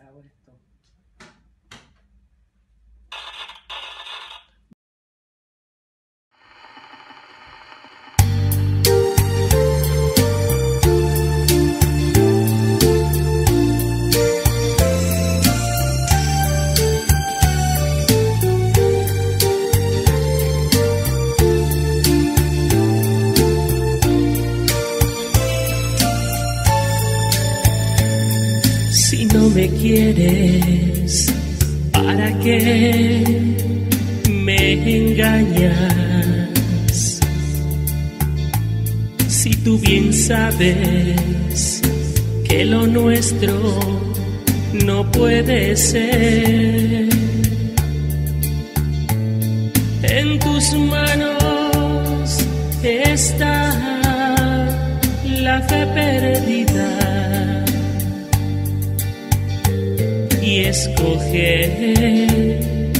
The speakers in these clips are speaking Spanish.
sabor es me quieres, ¿para qué me engañas? Si tú bien sabes que lo nuestro no puede ser. En tus manos está la fe perdida escoger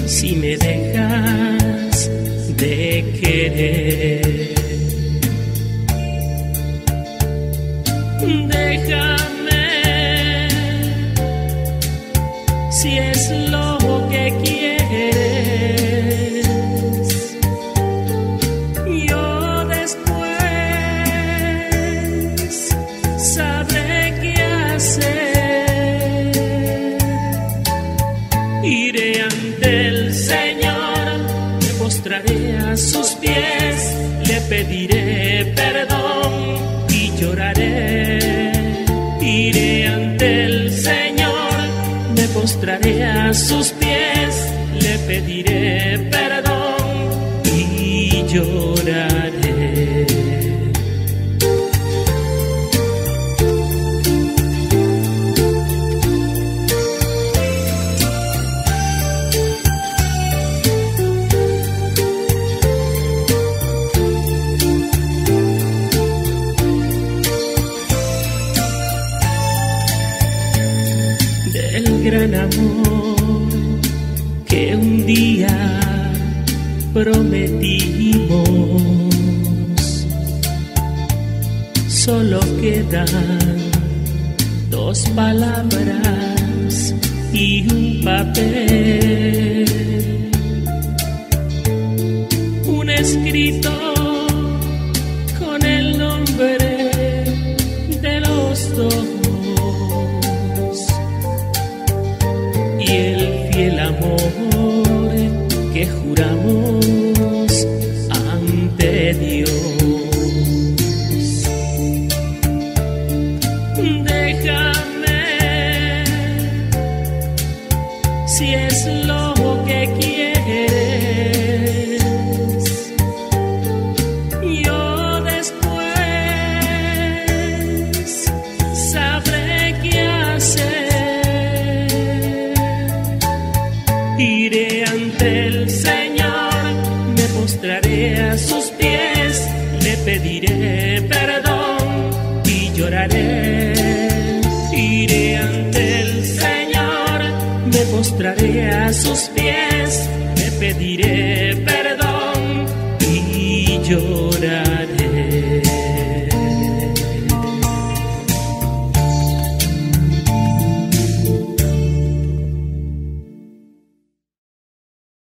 si me dejas de querer. Déjame si es lo a sus pies, le pediré perdón y lloraré. Iré ante el Señor, me postraré a sus pies, le pediré perdón y lloraré. Gran amor que un día prometimos. Solo quedan dos palabras y un papel. Un escrito con el nombre de los dos que juramos ante Dios. Déjame si es pediré perdón y lloraré. Iré ante el Señor, me postraré a sus pies, le pediré